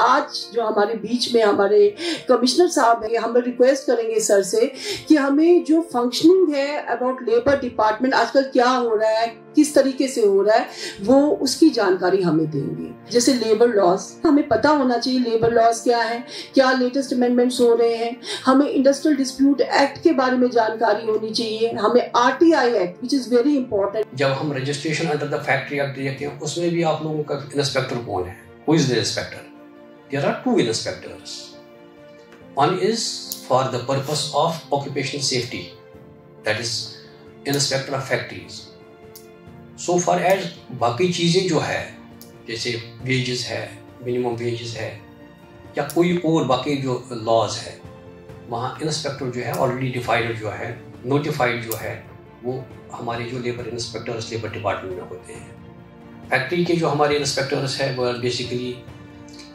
आज जो हमारे बीच में हमारे कमिश्नर साहब है, हम रिक्वेस्ट करेंगे सर से कि हमें जो फंक्शनिंग है अबाउट लेबर डिपार्टमेंट आजकल क्या हो रहा है, किस तरीके से हो रहा है, वो उसकी जानकारी हमें देंगे। जैसे लेबर लॉस हमें पता होना चाहिए लेबर लॉस क्या है, क्या लेटेस्ट अमेंडमेंट्स हो रहे हैं। हमें इंडस्ट्रियल डिस्प्यूट एक्ट के बारे में जानकारी होनी चाहिए। हमें RTI act which is very important जब हम registration under the factory act देखते हैं, उसमें भी आप लोगों का इंस्पेक्टर कौन है? Who is the inspector there are two inspectors. One is for the purpose of occupational safety, that is inspector of factories. So far as बाकी चीज़ें जो है जैसे वेजेस है मिनिमम वेजेस है या कोई और बाकी जो लॉज है वहाँ इंस्पेक्टर जो है ऑलरेडी डिफाइड जो है नोटिफाइड जो है वो हमारे जो लेबर इंस्पेक्टर्स लेबर डिपार्टमेंट में होते हैं फैक्ट्री के जो हमारे इंस्पेक्टर्स है वो basically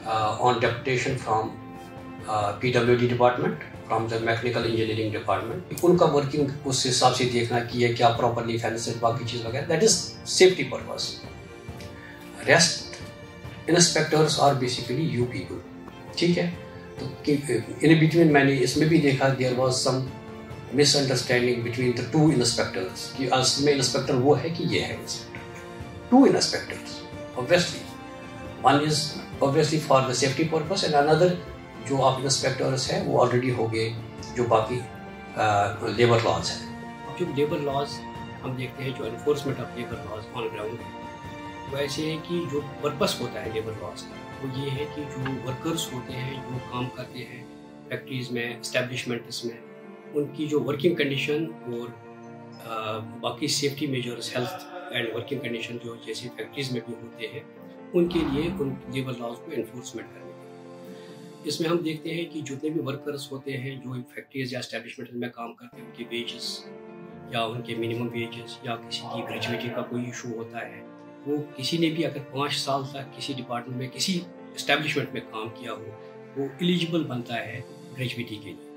on deputation from PWD department from the mechanical engineering department उनका वर्किंग उस हिसाब से देखना कि ये क्या प्रॉपरली फैंसेड बाकी चीज़ वगैरह। That is safety purpose rest inspectors are basically you people ठीक है? तो इन बिटवीन मैंने इसमें भी देखा there was some misunderstanding between the two inspectors कि असल इंस्पेक्टर वो है कि ये है inspector two inspectors obviously one is obviously for the safety purpose and another जो आप इंस्पेक्टर्स हैं वो ऑलरेडी हो गए जो बाकी लेबर लॉज हैं। जो लेबर लॉज हम देखते हैं जो enforcement of labour laws on ground है वो ऐसे है कि जो पर्पस होता है लेबर लॉज का वो ये है कि जो वर्कर्स होते हैं जो काम करते हैं फैक्ट्रीज में इस्टेब्लिशमेंट्स में उनकी जो वर्किंग कंडीशन और आ, बाकी safety measures health and working condition जो जैसे फैक्ट्रीज में भी होते हैं उनके लिए उन लेबर लॉज को इन्फोर्समेंट करने के इसमें हम देखते हैं कि जितने भी वर्कर्स होते हैं, जो फैक्ट्रीज या स्टैब्लिशमेंट में काम करते हैं, उनके वेजेस या उनके मिनिमम वेजेस या किसी की ग्रेजुएटी का कोई इशू होता है, वो किसी ने भी अगर पाँच साल तक किसी डिपार्टमेंट में, किसी इस्टेब्लिशमेंट में काम किया हो, वो एलिजिबल बनता है ग्रेजुएटी के लिए।